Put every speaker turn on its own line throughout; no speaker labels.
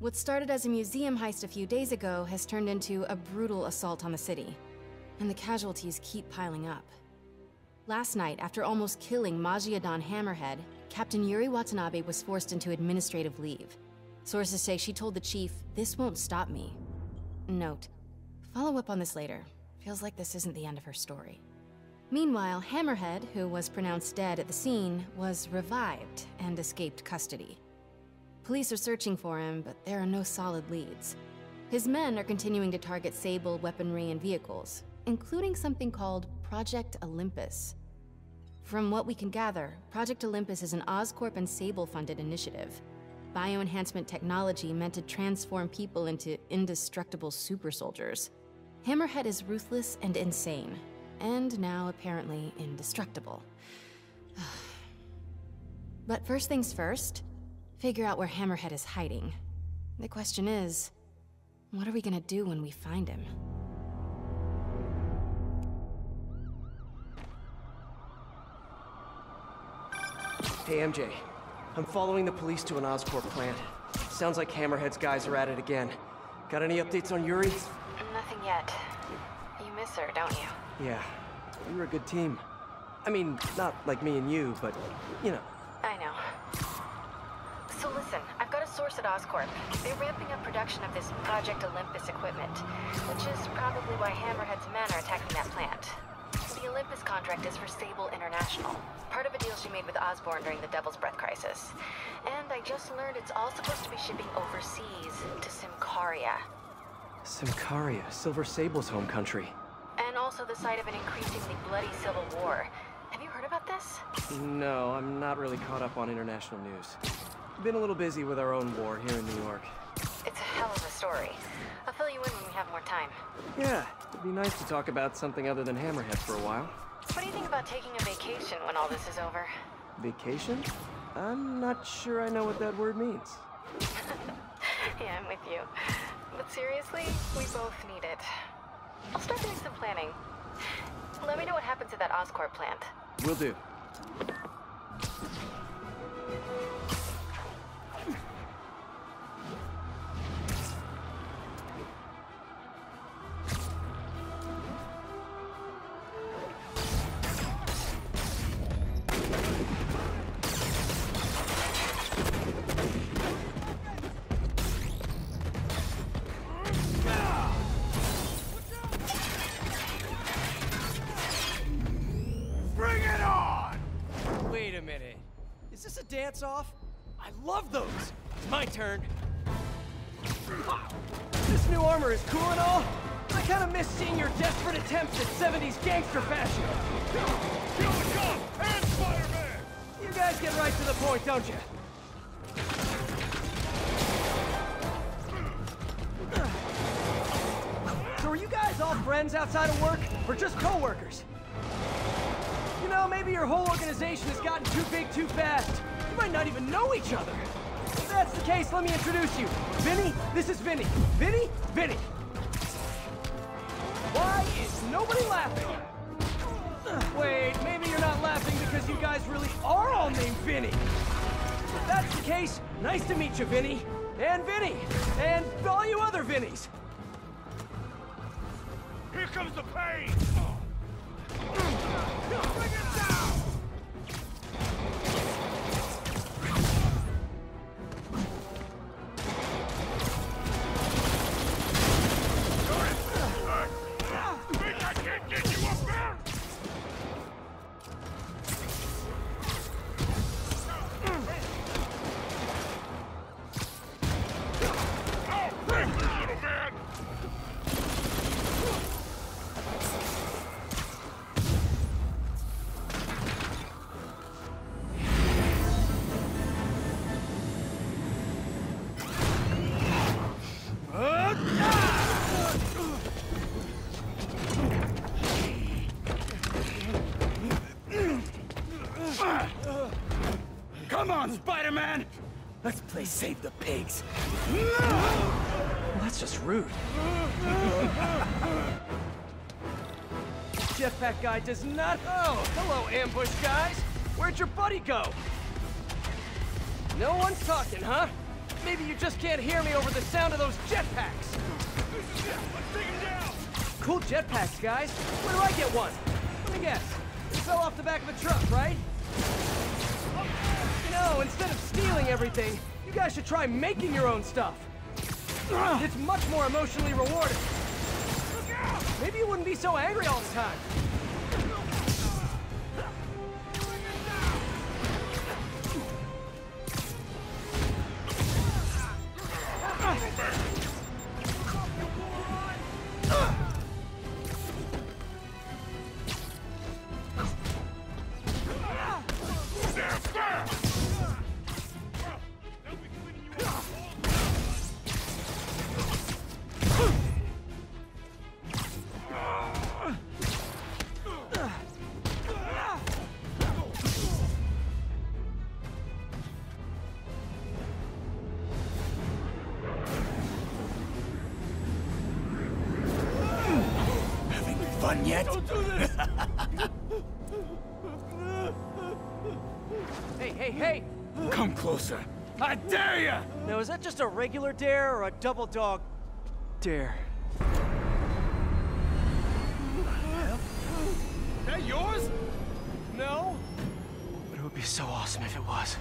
What started as a museum heist a few days ago has turned into a brutal assault on the city. And the casualties keep piling up. Last night, after almost killing Maggia Don Hammerhead, Captain Yuri Watanabe was forced into administrative leave. Sources say she told the chief, this won't stop me. Note, follow up on this later. Feels like this isn't the end of her story. Meanwhile, Hammerhead, who was pronounced dead at the scene, was revived and escaped custody. Police are searching for him, but there are no solid leads. His men are continuing to target Sable weaponry and vehicles, including something called Project Olympus. From what we can gather, Project Olympus is an Oscorp and Sable-funded initiative. Bioenhancement technology meant to transform people into indestructible super soldiers. Hammerhead is ruthless and insane, and now apparently indestructible. but first things first, figure out where Hammerhead is hiding. The question is, what are we gonna do when we find him?
Hey, MJ. I'm following the police to an Oscorp plant. Sounds like Hammerhead's guys are at it again. Got any updates on Yuri?
Nothing yet. You miss her, don't you?
Yeah. We were a good team. I mean, not like me and you, but, you know.
Know. So listen, I've got a source at Oscorp. They're ramping up production of this Project Olympus equipment, which is probably why Hammerhead's men are attacking that plant. The Olympus contract is for Sable International, part of a deal she made with Osborn during the Devil's Breath crisis. And I just learned it's all supposed to be shipping overseas to Symkaria.
Symkaria, Silver Sable's home country.
And also the site of an increasingly bloody civil war. Have you heard about this?
No, I'm not really caught up on international news. Been a little busy with our own war here in New York.
It's a hell of a story. I'll fill you in when we have more time.
Yeah, it'd be nice to talk about something other than Hammerhead for a while.
What do you think about taking a vacation when all this is over?
Vacation? I'm not sure I know what that word means.
yeah, I'm with you. But seriously, we both need it. I'll start doing some planning. Let me know what happens to that Oscorp plant.
Will do. Is this a dance-off? I love those! It's my turn. This new armor is cool and all, but I kinda miss seeing your desperate attempts at 70s gangster fashion.
Kill the cop and Spider-Man!
You guys get right to the point, don't you? So are you guys all friends outside of work, or just co-workers? Know, maybe your whole organization has gotten too big too fast. You might not even know each other. If that's the case, let me introduce you. Vinny, this is Vinny. Vinny, Vinny. Why is nobody laughing? Wait, maybe you're not laughing because you guys really are all named Vinny. If that's the case, nice to meet you, Vinny. And Vinny. And all you other Vinnies.
Here comes the pain! Bring it down!
Save the Pigs.
Well, that's just rude. Jetpack guy does not. Oh, hello, ambush guys. Where'd your buddy go? No one's talking, huh? maybe you just can't hear me over the sound of those jetpacks. Cool jetpacks, guys. Where do I get one? Let me guess. It fell off the back of a truck, right? Know, instead of stealing everything, you guys should try making your own stuff. It's much more emotionally rewarding. Maybe you wouldn't be so angry all the time.
Fun yet?
Hey, hey, hey!
Come closer. I dare ya!
Now, is that just a regular dare or a double dog dare?
That yours?
No? But it would be so awesome if it was.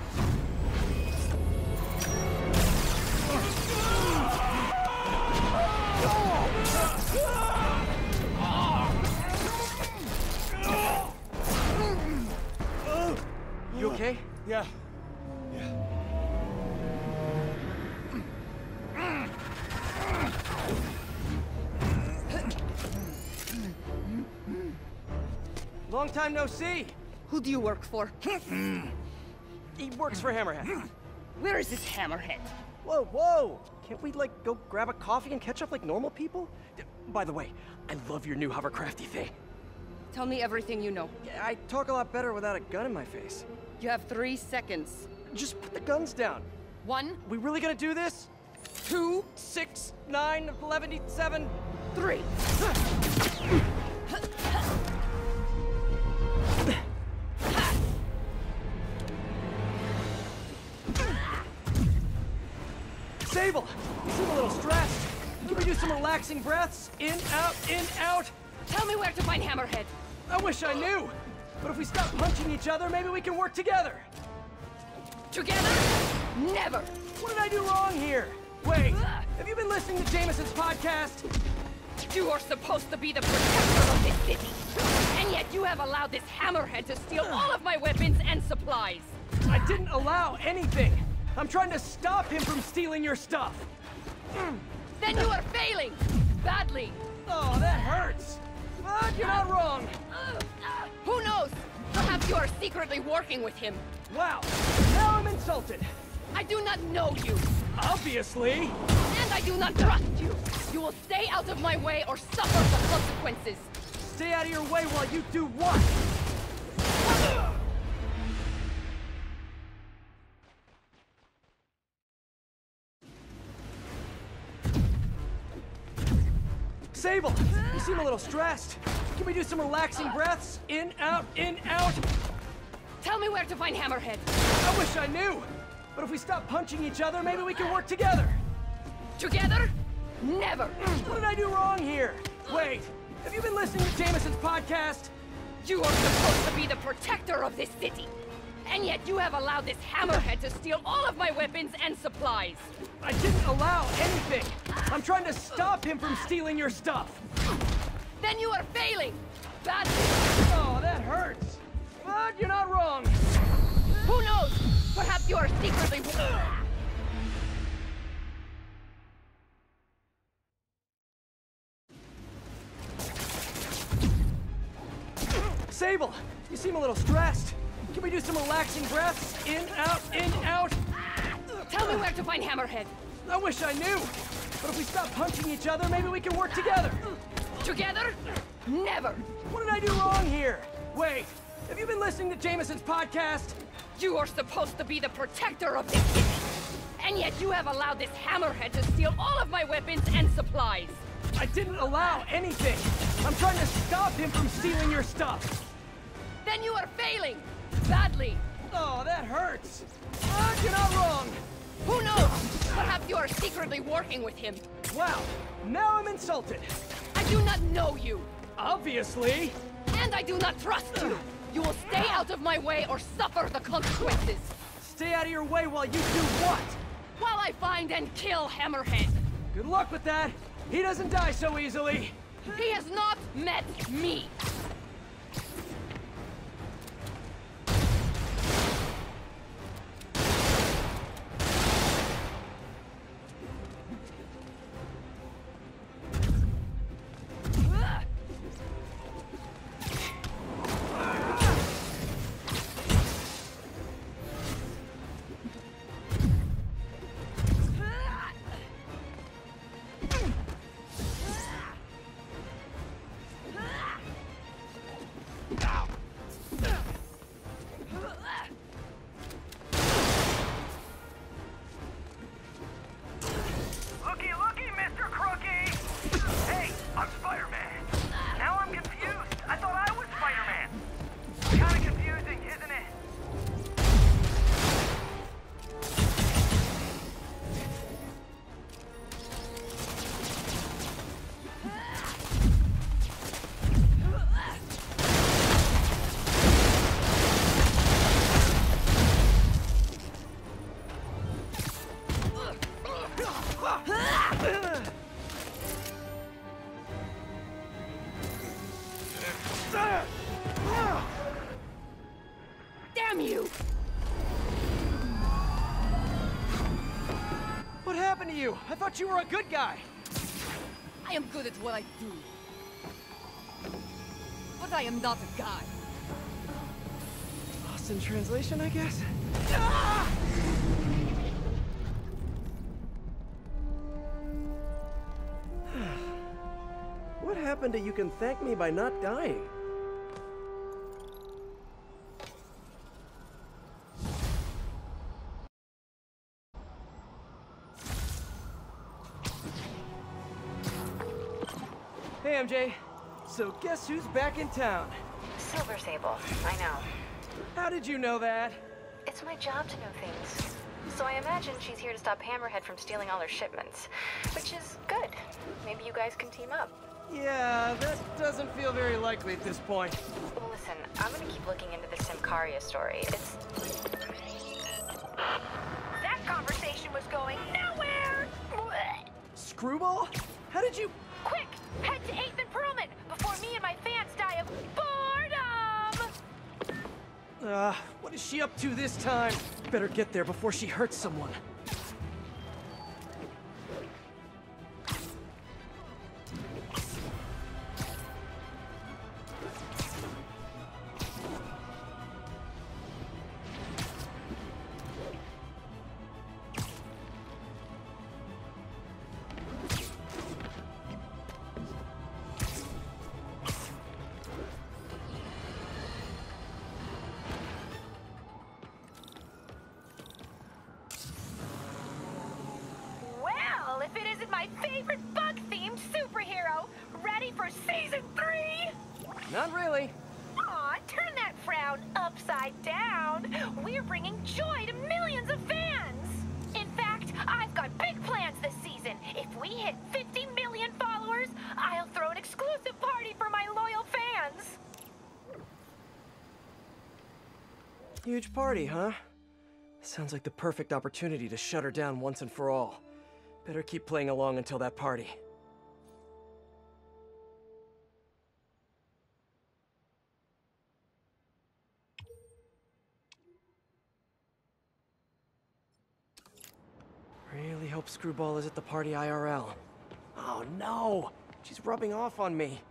You oh! Okay?
Yeah.
Long time no see.
Who do you work for?
He works for Hammerhead.
Where is this hammerhead?
Whoa, whoa! Can't we, like, go grab a coffee and catch up like normal people? D- By the way, I love your new hovercrafty thing.
Tell me everything you know.
I talk a lot better without a gun in my face.
You have three seconds.
Just put the guns down.
One,
We really gonna do this?
two,
Six, nine, eleven, seven.
three.
Sable, you seem a little stressed. Can we do some relaxing breaths? In, out, in, out.
Tell me where to find Hammerhead.
I wish I knew. But if we stop punching each other, maybe we can work together.
Together? Never.
What did I do wrong here? Wait, have you been listening to Jameson's podcast?
You are supposed to be the protector of this city. And yet you have allowed this hammerhead to steal all of my weapons and supplies.
I didn't allow anything. I'm trying to stop him from stealing your stuff. Mm.
Then you are failing. Badly.
Oh, that hurts. But you're not wrong.
Who knows? Perhaps you are secretly working with him.
Wow, now I'm insulted.
I do not know you.
Obviously.
And I do not trust you. You will stay out of my way or suffer the consequences.
Stay out of your way while you do what? Sable, seem a little stressed. Can we do some relaxing breaths? In, out, in, out.
Tell me where to find Hammerhead.
I wish I knew. But if we stop punching each other, maybe we can work together.
Together? Never.
What did I do wrong here? Wait, have you been listening to Jameson's podcast?
You are supposed to be the protector of this city. And yet you have allowed this hammerhead to steal all of my weapons and supplies.
I didn't allow anything. I'm trying to stop him from stealing your stuff.
Then you are failing. Badly.
Oh, that hurts. But you're not wrong.
Who knows? Perhaps you are secretly...
Sable, you seem a little stressed. Can we do some relaxing breaths? In, out, in, out.
Tell me where to find Hammerhead.
I wish I knew. But if we stop punching each other, maybe we can work together.
Together? Never.
What did I do wrong here? Wait, have you been listening to Jameson's podcast?
You are supposed to be the protector of this city. And yet you have allowed this hammerhead to steal all of my weapons and supplies.
I didn't allow anything. I'm trying to stop him from stealing your stuff.
Then you are failing. Badly.
Oh, that hurts. But you're not wrong.
Who knows? Perhaps you are secretly working with him.
Wow, now I'm insulted.
I do not know you,
Obviously.
and I do not trust you. You will stay out of my way or suffer the consequences.
Stay out of your way while you do what?
While I find and kill Hammerhead.
Good luck with that. He doesn't die so easily.
He has not met me. You?
I thought you were a good guy.
I am good at what I do. But I am not a guy.
Lost in translation, I guess? Ah! what happened to you can thank me by not dying? MJ. So guess who's back in town?
Silver Sable, I know.
How did you know that?
It's my job to know things. So I imagine she's here to stop Hammerhead from stealing all her shipments. Which is good. Maybe you guys can team up.
Yeah, that doesn't feel very likely at this point.
Listen, I'm gonna keep looking into the Symkaria story. It's...
That conversation was going nowhere!
Screwball? How did you...
Quick, head to 8th and Perlman before me and my fans die of boredom!
Uh, what is she up to this time? Better get there before she hurts someone.
If it isn't my favorite bug-themed superhero, ready for season three?
Not really.
Aw, turn that frown upside down. We're bringing joy to millions of fans. In fact, I've got big plans this season. If we hit 50 million followers, I'll throw an exclusive party for my loyal fans.
Huge party, huh? Sounds like the perfect opportunity to shut her down once and for all. Better keep playing along until that party. Really hope Screwball is at the party IRL. Oh no! She's rubbing off on me.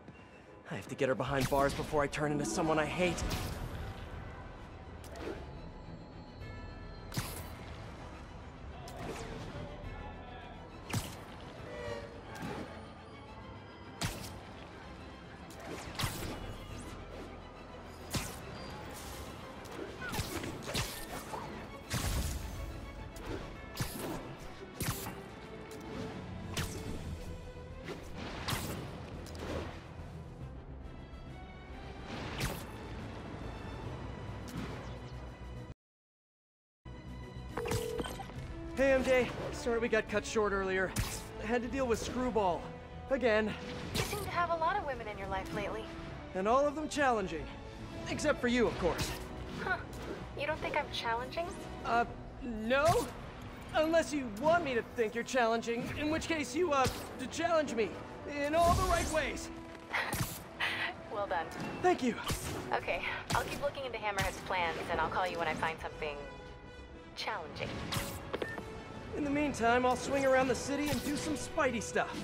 I have to get her behind bars before I turn into someone I hate. Hey, MJ. Sorry we got cut short earlier. I had to deal with Screwball. Again.
You seem to have a lot of women in your life lately.
And all of them challenging. Except for you, of course.
Huh. You don't think I'm challenging?
Uh, no? Unless you want me to think you're challenging, in which case you, uh, to challenge me. In all the right ways.
Well done.
Thank you.
Okay, I'll keep looking into Hammerhead's plans, and I'll call you when I find something... challenging.
In the meantime, I'll swing around the city and do some Spidey stuff.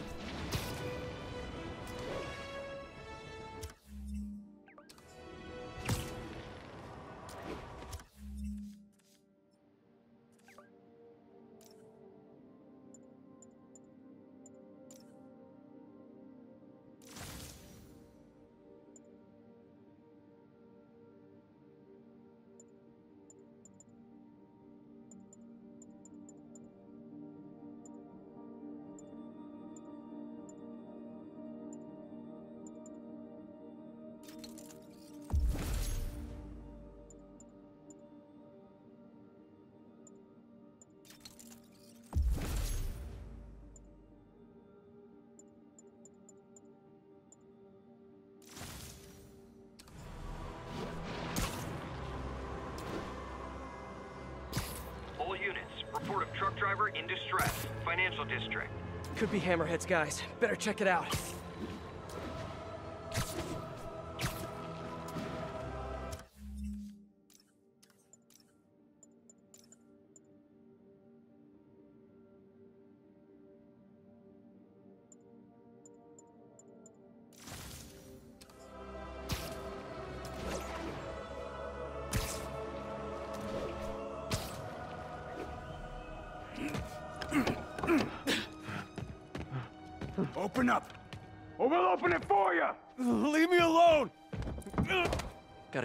Driver in distress. Financial district.
Could be Hammerhead's guys. Better check it out.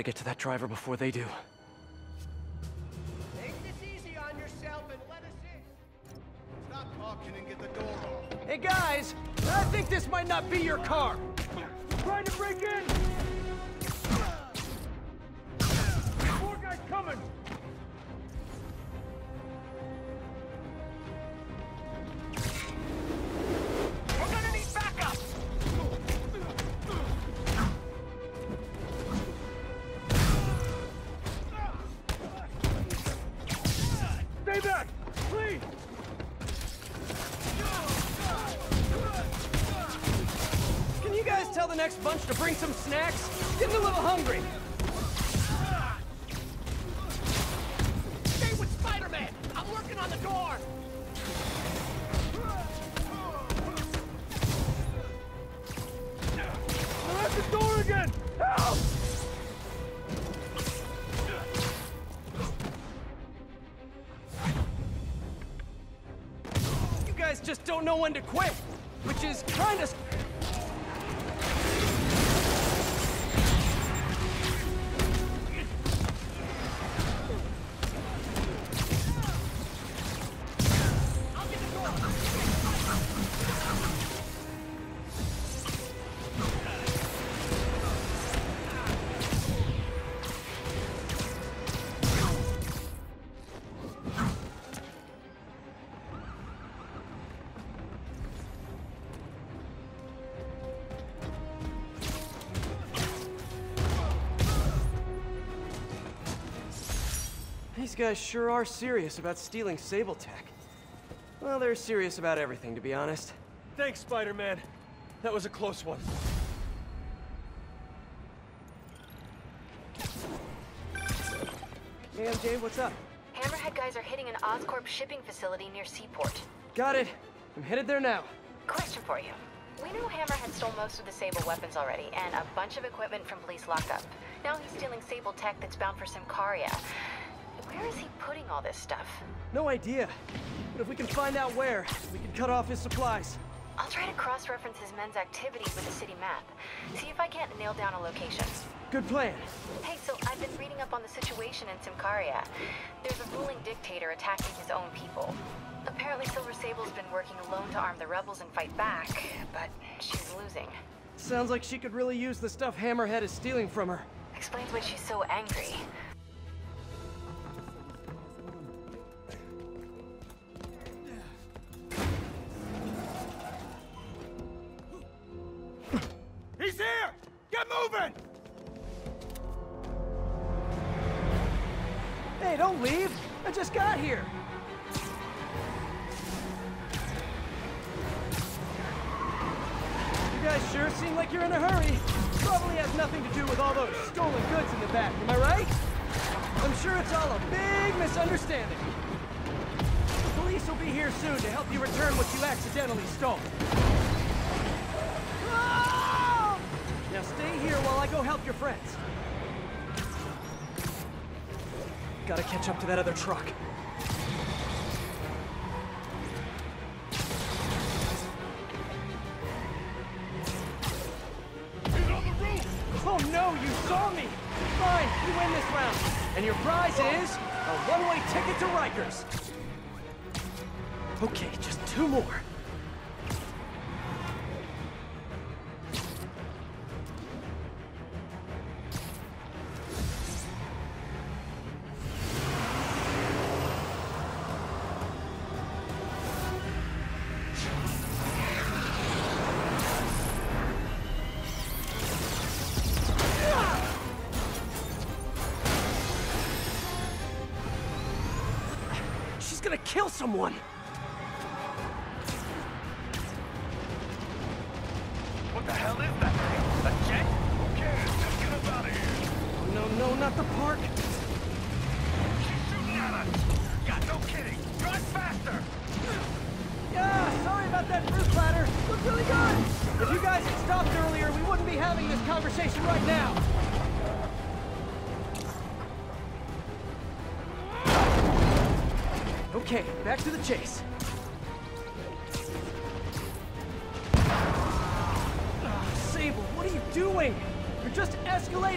Get to that driver before they do.
Take this easy on yourself and let us in. Stop talking and get the door off.
Hey guys, I think this might not be your car.
Trying to break in! More guys coming!
Don't know when to quit, which is kind of. Guys sure are serious about stealing Sable Tech. Well, they're serious about everything, to be honest.
Thanks, Spider-Man. That was a close one.
Hey, MJ, what's up?
Hammerhead guys are hitting an Oscorp shipping facility near Seaport.
Got it. I'm headed there now.
Question for you. We know Hammerhead stole most of the Sable weapons already, and a bunch of equipment from police lockup. Now he's stealing Sable tech that's bound for Symkaria. Where is he putting all this stuff?
No idea. But if we can find out where, we can cut off his supplies.
I'll try to cross-reference his men's activities with the city map. See if I can't nail down a location.
Good plan.
Hey, so I've been reading up on the situation in Symkaria. There's a ruling dictator attacking his own people. Apparently Silver Sable's been working alone to arm the rebels and fight back, but she's losing.
Sounds like she could really use the stuff Hammerhead is stealing from her.
Explains why she's so angry.
Get moving!
Hey, don't leave! I just got here! You guys sure seem like you're in a hurry. Probably has nothing to do with all those stolen goods in the back, am I right? I'm sure it's all a big misunderstanding. The police will be here soon to help you return what you accidentally stole. Ah! Now stay here while I go help your friends. Gotta catch up to that other truck.
He's on the roof!
Oh no, you saw me! Fine, you win this round. And your prize is a one-way ticket to Rikers. Okay, just two more. Kill someone!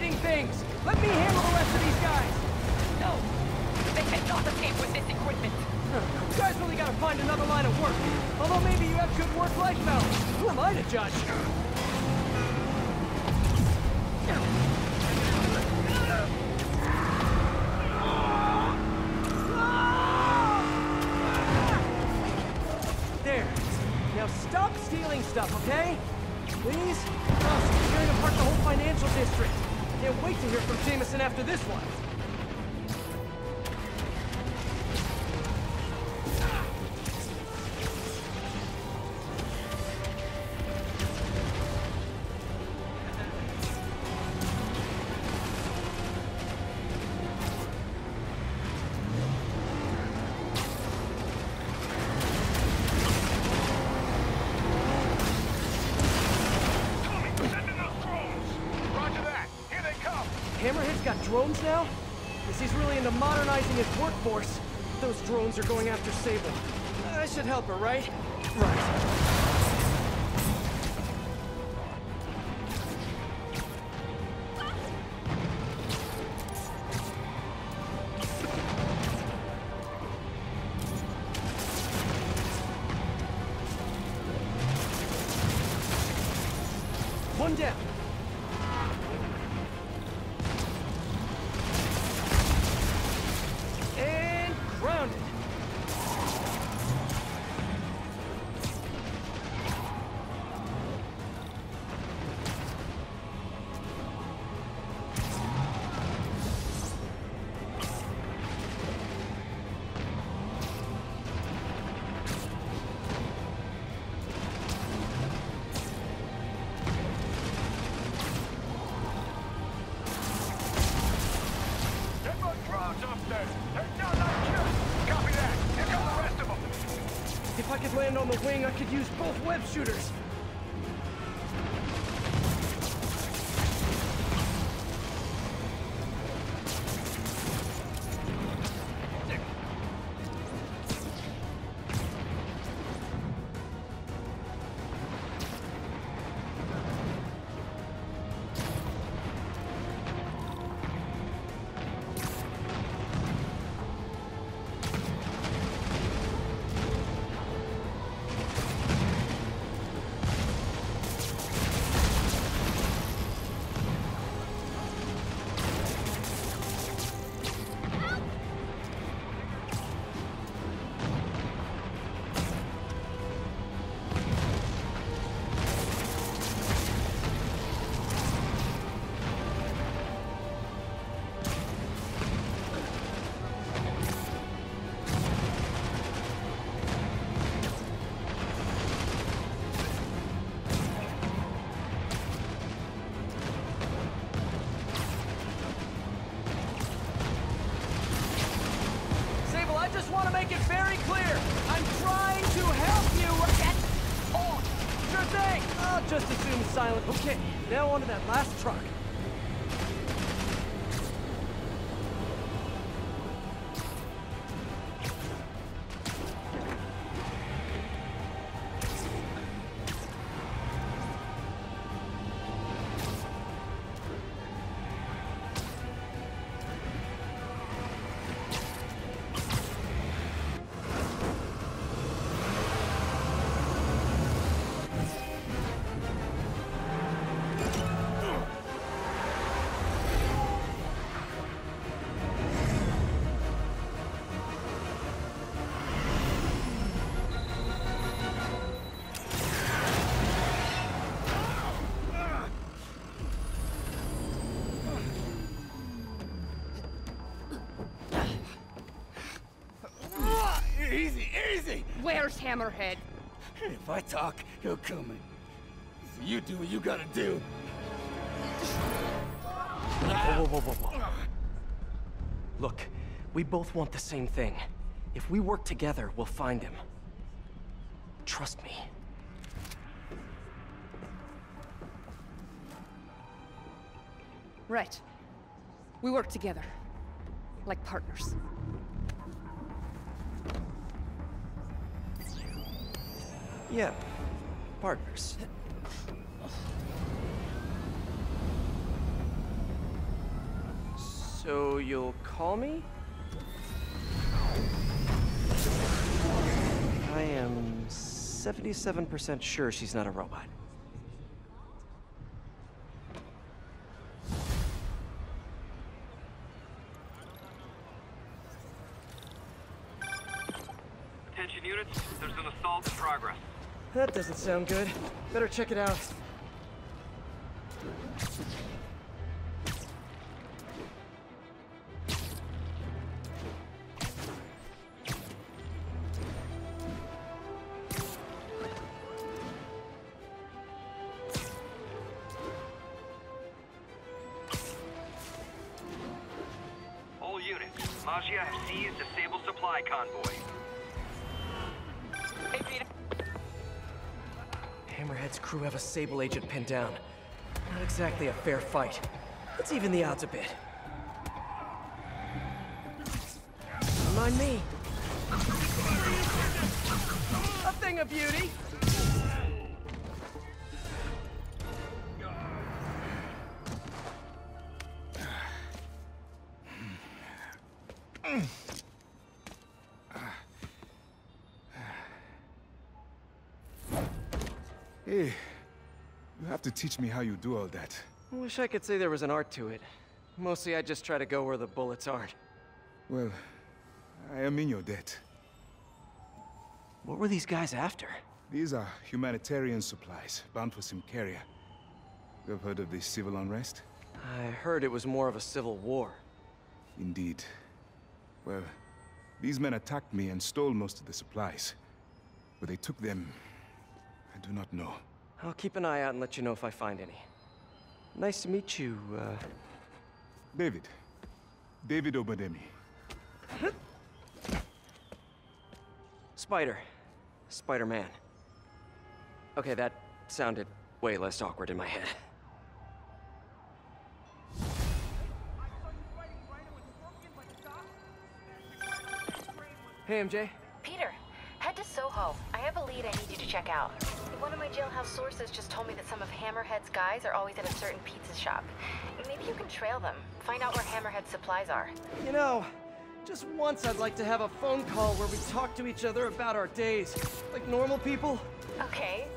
Escalating things. Let me handle the rest of these guys.
No! They cannot escape with this equipment!
You guys really gotta find another line of work. Although maybe you have good work-life balance. Who am I to judge? There. Now stop stealing stuff, okay? Please? Oh, she's tearing apart the whole financial district. Can't wait to hear from Jameson after this one. Hammerhead's got drones now? Guess he's really into modernizing his workforce. Those drones are going after Sable. I should help her, right? Right. Land on the wing, I could use both web shooters.
Where's Hammerhead?
If I talk, he'll kill me. So you do what you gotta do.
Whoa, whoa, whoa, whoa. Look, we both want the same thing. If we work together, we'll find him. Trust me.
Right. We work together. Like partners.
Yeah, partners. So you'll call me? I am 77% sure she's not a robot. Doesn't sound good. Better check it out.
All units, have seized supply convoy.
Hammerhead's crew have a Sable agent pinned down. Not exactly a fair fight. Let's even the odds a bit. Mind me. A thing of beauty.
Teach me how you do all that.
Wish I could say there was an art to it. Mostly I just try to go where the bullets aren't.
Well, I am in your debt.
What were these guys after?
These are humanitarian supplies bound for Symkaria. You have heard of the civil unrest?
I heard it was more of a civil war.
Indeed. Well, these men attacked me and stole most of the supplies. Where they took them, I do not know.
I'll keep an eye out and let you know if I find any. Nice to meet you, uh...
David. David Obademi.
Spider. Spider-Man. Okay, that sounded way less awkward in my head. Hey, MJ.
Peter, head to Soho. I have a lead I need you to check out. One of my jailhouse sources just told me that some of Hammerhead's guys are always at a certain pizza shop. Maybe you can trail them, find out where Hammerhead's supplies are.
You know, just once I'd like to have a phone call where we talk to each other about our days, like normal people.
Okay,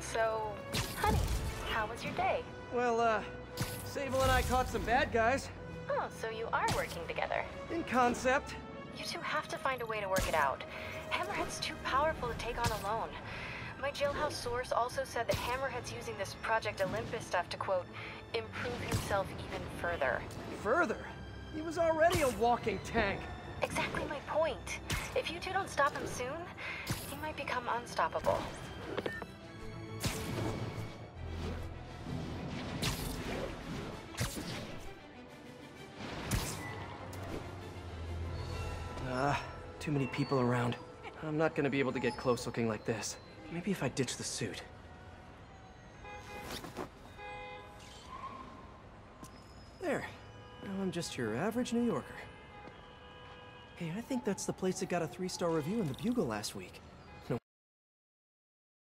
so, honey, how was your day?
Well, uh, Sable and I caught some bad guys.
Oh, so you are working together.
In concept.
You two have to find a way to work it out. Hammerhead's too powerful to take on alone. My jailhouse source also said that Hammerhead's using this Project Olympus stuff to, quote, improve himself even further.
Further, he was already a walking tank.
Exactly my point. If you two don't stop him soon, he might become unstoppable.
Ah, too many people around. I'm not gonna be able to get close looking like this. Maybe if I ditch the suit. There. Now I'm just your average New Yorker. Hey, I think that's the place that got a three-star review in the Bugle last week.